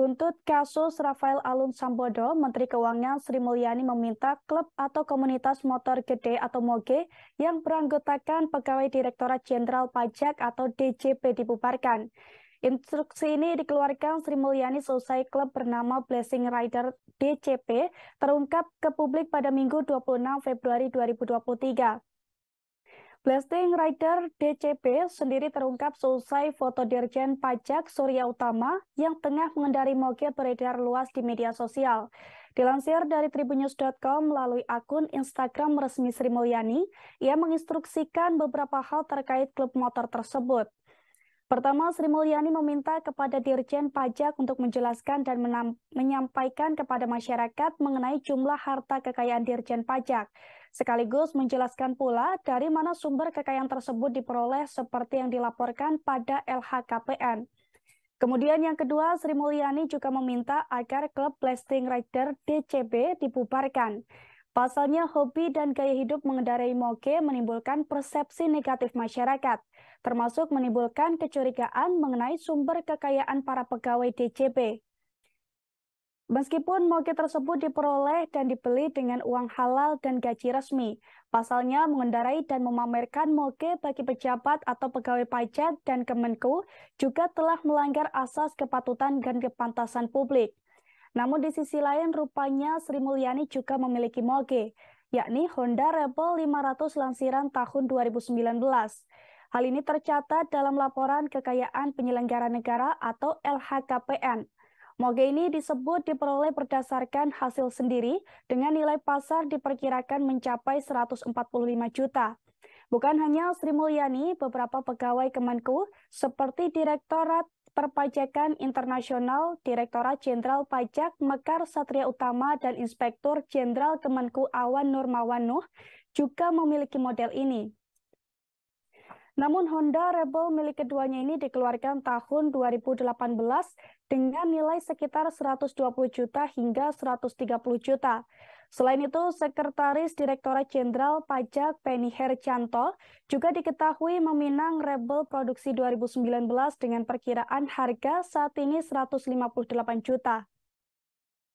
Buntut kasus Rafael Alun Sambodo, Menteri Keuangan Sri Mulyani meminta klub atau komunitas motor gede atau MOGE yang beranggotakan pegawai Direktorat Jenderal Pajak atau DJP dibubarkan. Instruksi ini dikeluarkan Sri Mulyani selesai klub bernama Blessing Rider DCP terungkap ke publik pada Minggu 26 Februari 2023. Blasting Rider DCP sendiri terungkap selesai foto Dirjen Pajak Surya Utama yang tengah mengendari moge beredar luas di media sosial. Dilansir dari tribunnews.com melalui akun Instagram resmi Sri Mulyani, ia menginstruksikan beberapa hal terkait klub motor tersebut. Pertama, Sri Mulyani meminta kepada Dirjen Pajak untuk menjelaskan dan menyampaikan kepada masyarakat mengenai jumlah harta kekayaan Dirjen Pajak sekaligus menjelaskan pula dari mana sumber kekayaan tersebut diperoleh seperti yang dilaporkan pada LHKPN. Kemudian yang kedua, Sri Mulyani juga meminta agar klub Blasting Rider DCB dibubarkan. Pasalnya hobi dan gaya hidup mengendarai moge menimbulkan persepsi negatif masyarakat, termasuk menimbulkan kecurigaan mengenai sumber kekayaan para pegawai DCB. Meskipun moge tersebut diperoleh dan dibeli dengan uang halal dan gaji resmi, pasalnya mengendarai dan memamerkan moge bagi pejabat atau pegawai pajak dan Kemenku juga telah melanggar asas kepatutan dan kepantasan publik. Namun di sisi lain rupanya Sri Mulyani juga memiliki moge, yakni Honda Rebel 500 lansiran tahun 2019. Hal ini tercatat dalam laporan kekayaan penyelenggara negara atau LHKPN. Moge ini disebut diperoleh berdasarkan hasil sendiri dengan nilai pasar diperkirakan mencapai 145 juta. Bukan hanya Sri Mulyani, beberapa pegawai Kemenku seperti Direktorat Perpajakan Internasional, Direktorat Jenderal Pajak Mekar Satria Utama, dan Inspektur Jenderal Kemenku Awan Nurmawanuh juga memiliki model ini. Namun Honda Rebel milik keduanya ini dikeluarkan tahun 2018 dengan nilai sekitar 120 juta hingga 130 juta. Selain itu, Sekretaris Direktorat Jenderal Pajak Penny Hercanto juga diketahui meminang Rebel produksi 2019 dengan perkiraan harga saat ini 158 juta.